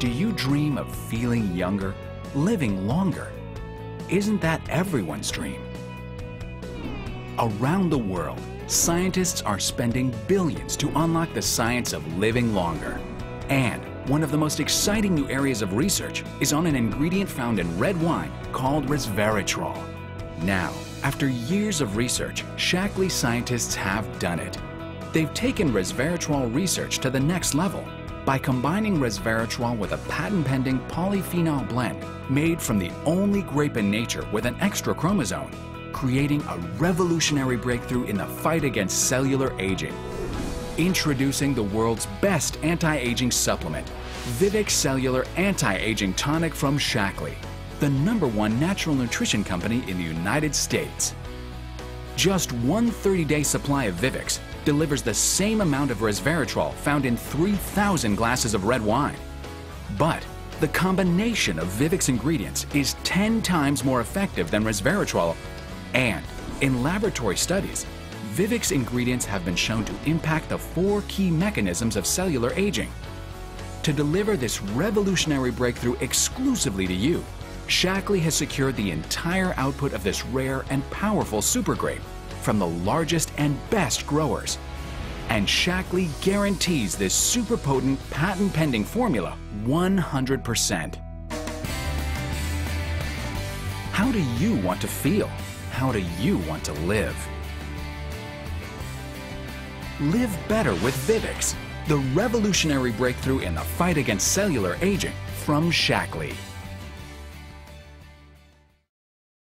Do you dream of feeling younger, living longer? Isn't that everyone's dream? Around the world, scientists are spending billions to unlock the science of living longer. And one of the most exciting new areas of research is on an ingredient found in red wine called resveratrol. Now, after years of research, Shaklee scientists have done it. They've taken resveratrol research to the next level by combining resveratrol with a patent-pending polyphenol blend made from the only grape in nature with an extra chromosome, creating a revolutionary breakthrough in the fight against cellular aging. Introducing the world's best anti-aging supplement, Vivix Cellular Anti-Aging Tonic from Shaklee, the number one natural nutrition company in the United States. Just one 30-day supply of Vivix delivers the same amount of resveratrol found in 3,000 glasses of red wine. But the combination of Vivix ingredients is 10 times more effective than resveratrol, and in laboratory studies, Vivix ingredients have been shown to impact the four key mechanisms of cellular aging. To deliver this revolutionary breakthrough exclusively to you, Shaklee has secured the entire output of this rare and powerful super grape from the largest and best growers. And Shaklee guarantees this super potent patent pending formula 100%. How do you want to feel? How do you want to live? Live better with Vivix, the revolutionary breakthrough in the fight against cellular aging from Shaklee.